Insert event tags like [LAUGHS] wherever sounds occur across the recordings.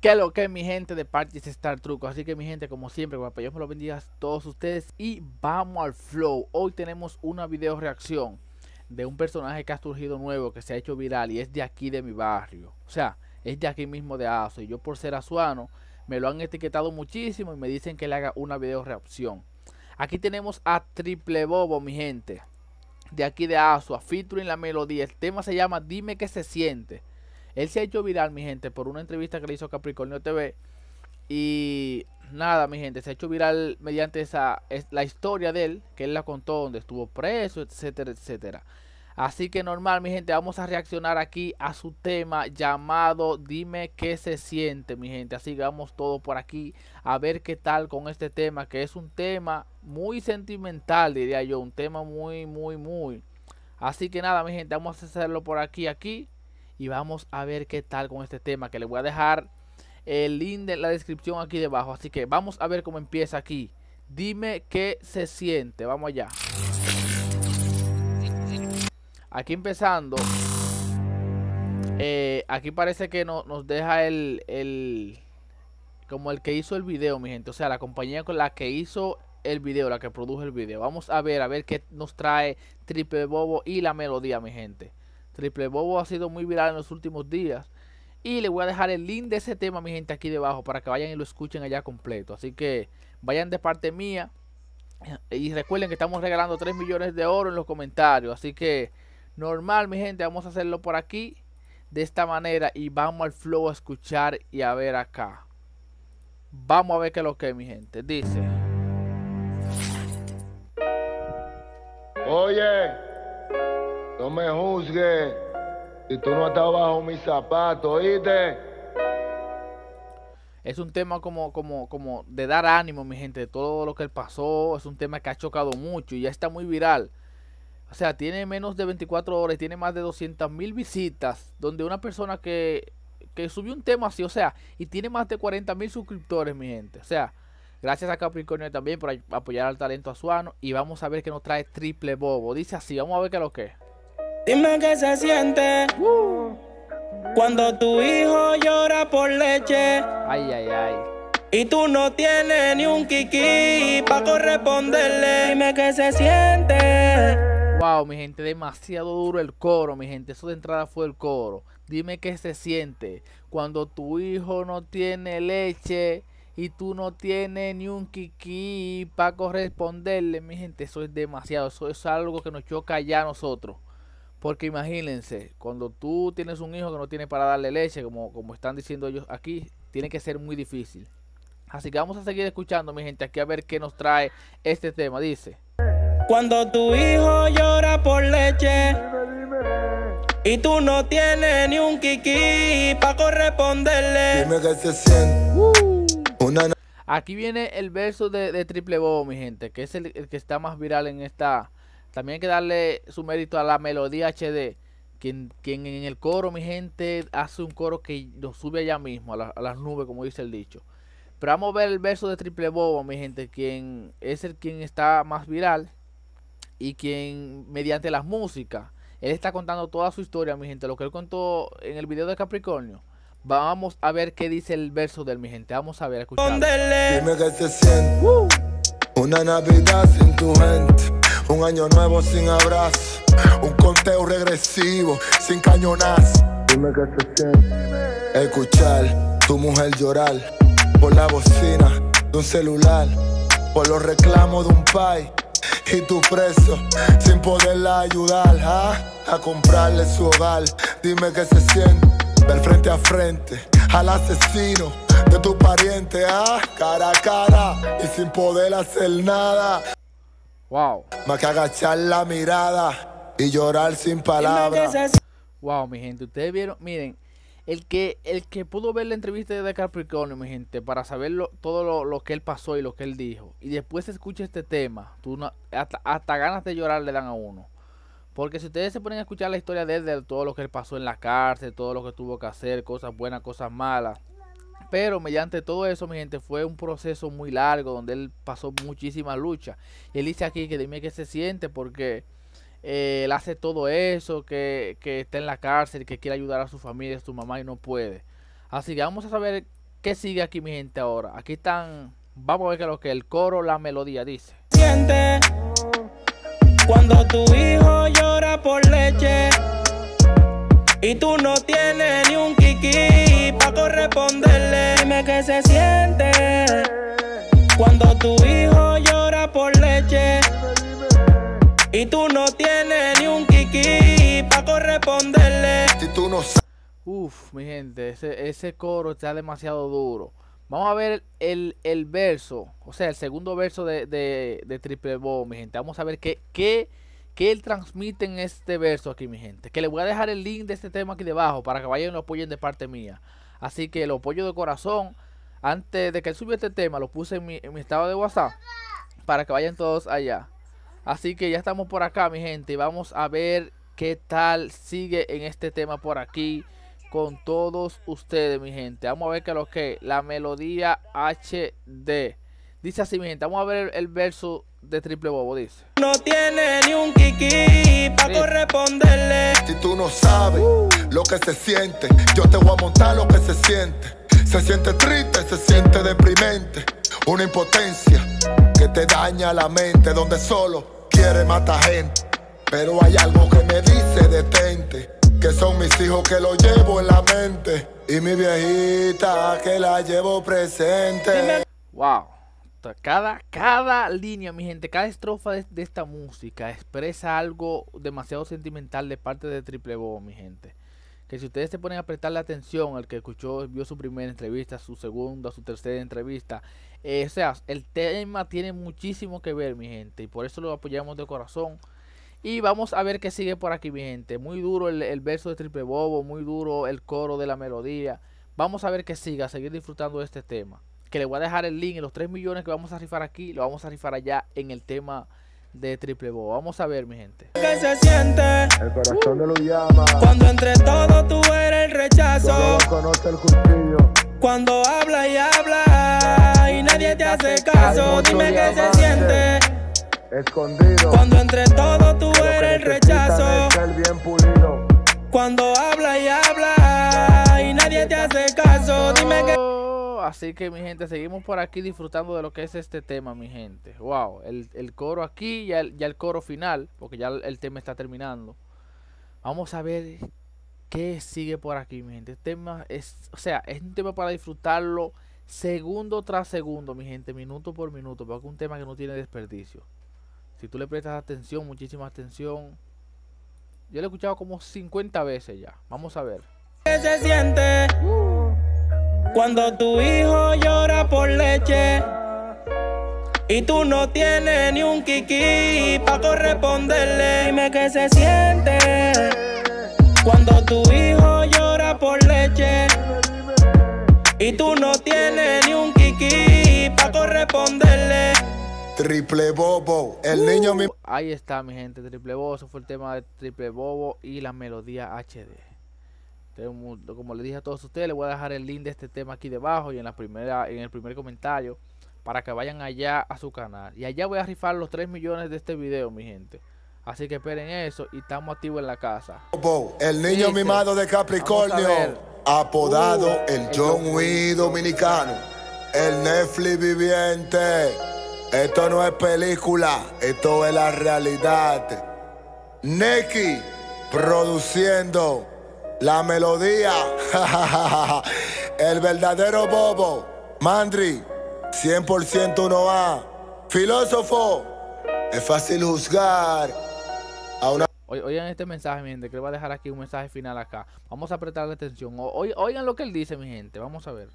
Que lo que mi gente de Parties Star Truco. Así que mi gente, como siempre, guapa, yo me lo bendiga a todos ustedes. Y vamos al flow. Hoy tenemos una video reacción de un personaje que ha surgido nuevo, que se ha hecho viral y es de aquí de mi barrio. O sea, es de aquí mismo de Aso. Y yo por ser azuano, me lo han etiquetado muchísimo y me dicen que le haga una video reacción. Aquí tenemos a Triple Bobo, mi gente. De aquí de Aso, a featuring la melodía. El tema se llama Dime qué se siente. Él se ha hecho viral, mi gente, por una entrevista que le hizo Capricornio TV. Y nada, mi gente, se ha hecho viral mediante esa la historia de él, que él la contó, donde estuvo preso, etcétera, etcétera. Así que normal, mi gente, vamos a reaccionar aquí a su tema llamado Dime qué se siente, mi gente. Así que vamos todo por aquí a ver qué tal con este tema, que es un tema muy sentimental, diría yo, un tema muy, muy, muy. Así que nada, mi gente, vamos a hacerlo por aquí, aquí y vamos a ver qué tal con este tema que le voy a dejar el link de la descripción aquí debajo. Así que vamos a ver cómo empieza aquí. Dime qué se siente. Vamos allá. Aquí empezando eh, aquí parece que no, nos deja el, el como el que hizo el video mi gente. O sea la compañía con la que hizo el video la que produjo el video. Vamos a ver a ver qué nos trae triple bobo y la melodía mi gente Triple Bobo ha sido muy viral en los últimos días. Y le voy a dejar el link de ese tema, mi gente, aquí debajo para que vayan y lo escuchen allá completo. Así que vayan de parte mía. Y recuerden que estamos regalando 3 millones de oro en los comentarios. Así que normal, mi gente, vamos a hacerlo por aquí. De esta manera. Y vamos al flow a escuchar y a ver acá. Vamos a ver qué es lo que, mi gente. Dice. Oye. No me juzgues. Si tú no estás bajo mis zapatos, ¿oíste? Es un tema como, como, como de dar ánimo, mi gente, de todo lo que pasó. Es un tema que ha chocado mucho y ya está muy viral. O sea, tiene menos de 24 horas tiene más de 200 mil visitas. Donde una persona que, que subió un tema así, o sea, y tiene más de 40 mil suscriptores, mi gente. O sea, gracias a Capricornio también por apoyar al talento azuano. Y vamos a ver que nos trae Triple Bobo. Dice así, vamos a ver qué es lo que es. Dime qué se siente cuando tu hijo llora por leche. Ay, ay, ay. Y tú no tienes ni un kiki para corresponderle. Dime qué se siente. Wow, mi gente, demasiado duro el coro, mi gente. Eso de entrada fue el coro. Dime qué se siente cuando tu hijo no tiene leche y tú no tienes ni un kiki para corresponderle, mi gente. Eso es demasiado. Eso es algo que nos choca ya a nosotros. Porque imagínense, cuando tú tienes un hijo que no tiene para darle leche, como, como están diciendo ellos aquí, tiene que ser muy difícil. Así que vamos a seguir escuchando, mi gente, aquí a ver qué nos trae este tema. Dice. Cuando tu hijo llora por leche y tú no tienes ni un kiki para corresponderle. Dime que se siente. Uh. Aquí viene el verso de, Triple Bobo, mi gente, que es el que está más viral en esta también hay que darle su mérito a la melodía HD. Quien, quien en el coro, mi gente, hace un coro que nos sube allá mismo, a, las nubes, como dice el dicho. Pero vamos a ver el verso de Triple Bobo, mi gente, quien es el quien está más viral y quien mediante las músicas, él está contando toda su historia, mi gente, lo que él contó en el video de Capricornio. Vamos a ver qué dice el verso de él, mi gente. Vamos a ver, escucharlo. Dime que se siente una Navidad sin tu gente. Un año nuevo sin abrazo, un conteo regresivo sin cañonazo. Dime que se siente. Escuchar tu mujer llorar por la bocina de un celular, por los reclamos de un pai y tu preso sin poderla ayudar ¿ah? a comprarle su hogar. Dime que se siente ver frente a frente al asesino de tu pariente, ¿ah? cara a cara y sin poder hacer nada. Wow. Más que agachar la mirada y llorar sin palabras. Wow, mi gente, ustedes vieron, miren, el que el que pudo ver la entrevista de Capricornio, mi gente, para saber todo lo, que él pasó y lo que él dijo, y después escucha este tema, tú hasta, hasta ganas de llorar le dan a uno. Porque si ustedes se ponen a escuchar la historia de él, de todo lo que él pasó en la cárcel, todo lo que tuvo que hacer, cosas buenas, cosas malas, pero mediante todo eso, mi gente, fue un proceso muy largo donde él pasó muchísima lucha. Y él dice aquí que dime qué se siente porque eh, él hace todo eso, que, que está en la cárcel, que quiere ayudar a su familia, a su mamá y no puede. Así que vamos a saber ¿Qué sigue aquí, mi gente, ahora? Aquí están, vamos a ver qué es lo que el coro, la melodía dice. Cuando tu hijo llora por leche y tú no tienes ni un kiki para corresponderle. Dime qué se siente cuando tu hijo llora por leche y tú no tienes ni un kiki para corresponderle. Si tú no Uf, mi gente, ese, ese coro está demasiado duro. Vamos a ver el, el verso, o sea, el segundo verso de, de, de Triple Bo, mi gente. Vamos a ver qué, qué, qué él transmite en este verso aquí, mi gente. Que le voy a dejar el link de este tema aquí debajo para que vayan y lo apoyen de parte mía. Así que lo apoyo de corazón. Antes de que él subiera este tema, lo puse en mi, estado de WhatsApp para que vayan todos allá. Así que ya estamos por acá, mi gente. Vamos a ver qué tal sigue en este tema por aquí con todos ustedes, mi gente. Vamos a ver qué es lo que la melodía HD. Dice así, mi gente. Vamos a ver el, el verso de Triple Bobo, dice. No tiene ni un kiki para Sí. corresponderle. Si tú no sabes lo que se siente, yo te voy a montar lo que se siente. Se siente triste, se siente deprimente. Una impotencia que te daña la mente, donde solo quiere matar gente. Pero hay algo que me dice detente, que son mis hijos que lo llevo en la mente. Y mi viejita que la llevo presente. Wow. Cada, cada línea, mi gente, cada estrofa de, esta música expresa algo demasiado sentimental de parte de Triple Bobo, mi gente. Que si ustedes se ponen a prestarle atención, el que escuchó, vio su primera entrevista, su segunda, su tercera entrevista, eh, o sea, el tema tiene muchísimo que ver, mi gente, y por eso lo apoyamos de corazón. Y vamos a ver qué sigue por aquí, mi gente. Muy duro el, verso de Triple Bobo, muy duro el coro de la melodía. Vamos a ver qué siga, seguir disfrutando de este tema. Que le voy a dejar el link en los 3 millones que vamos a rifar aquí, lo vamos a rifar allá en el tema de Triple Bobo. Vamos a ver, mi gente. ¿Qué se siente El corazón de lo llama, cuando entre todos tú eres el rechazo? conoce el cuchillo. Cuando habla y habla y nadie te hace caso, dime qué se siente. Escondido. Cuando entre todos tú eres el rechazo. ser bien pulido. Cuando habla y habla y nadie te hace caso, dime qué. Así que mi gente, seguimos por aquí disfrutando de lo que es este tema, mi gente. Wow, el, el coro aquí, ya el, ya el coro final, porque ya el, el tema está terminando. Vamos a ver qué sigue por aquí, mi gente. Este tema es, o sea, es un tema para disfrutarlo segundo tras segundo, mi gente, minuto por minuto, porque es un tema que no tiene desperdicio. Si tú le prestas atención, muchísima atención. Yo lo he escuchado como 50 veces ya. Vamos a ver. ¿Qué se siente cuando tu hijo llora por leche y tú no tienes ni un kiki para corresponderle? Dime qué se siente cuando tu hijo llora por leche y tú no tienes ni un kiki para corresponderle. Triple Bobo, el niño mi Ahí está, mi gente. Triple Bobo, eso fue el tema de Triple Bobo y la melodía HD. Como le dije a todos ustedes, les voy a dejar el link de este tema aquí debajo y en la primera, en el primer comentario para que vayan allá a su canal. Y allá voy a rifar los 3 millones de este video, mi gente. Así que esperen eso y estamos activos en la casa. El niño mimado de Capricornio, apodado Uh, el John Wick dominicano, el Netflix viviente. Esto no es película, esto es la realidad. Neki produciendo la melodía, [LAUGHS] el verdadero bobo, Mandri, 100% 1A, filósofo, es fácil juzgar a una Oigan este mensaje, mi gente, que le voy a dejar aquí un mensaje final acá. Vamos a prestarle atención. O- Oigan lo que él dice, mi gente. Vamos a ver.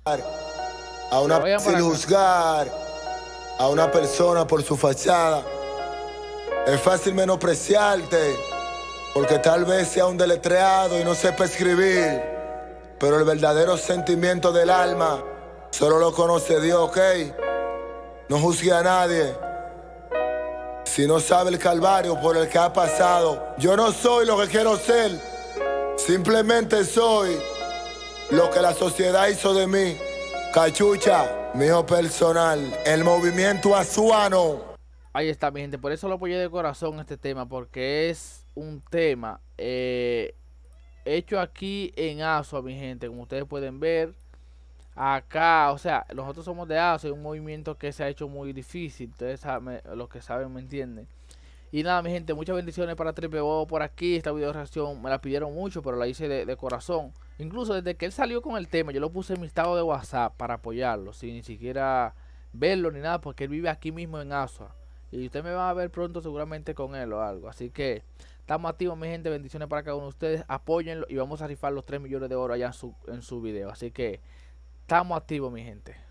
a una sin juzgar a una persona por su fachada. Es fácil menospreciarte porque tal vez sea un deletreado y no sepa escribir, pero el verdadero sentimiento del alma solo lo conoce Dios, ¿ok? No juzgue a nadie. Si no sabe el calvario por el que ha pasado, yo no soy lo que quiero ser, simplemente soy lo que la sociedad hizo de mí. Cachucha, mío personal, el movimiento azuano. Ahí está, mi gente. Por eso lo apoyé de corazón este tema, porque es un tema eh, hecho aquí en Asua, mi gente. Como ustedes pueden ver, acá, o sea, nosotros somos de ASO, es un movimiento que se ha hecho muy difícil, ustedes saben, los que saben me entienden. Y nada, mi gente, muchas bendiciones para Triple por aquí. Esta video reacción me la pidieron mucho, pero la hice de, corazón. Incluso desde que él salió con el tema, yo lo puse en mi estado de WhatsApp para apoyarlo, sin ni siquiera verlo ni nada, porque él vive aquí mismo en Asua. Y usted me va a ver pronto seguramente con él o algo. Así que estamos activos, mi gente. Bendiciones para cada uno de ustedes. Apóyenlo y vamos a rifar los 3 millones de oro allá en su, en su video. Así que estamos activos, mi gente.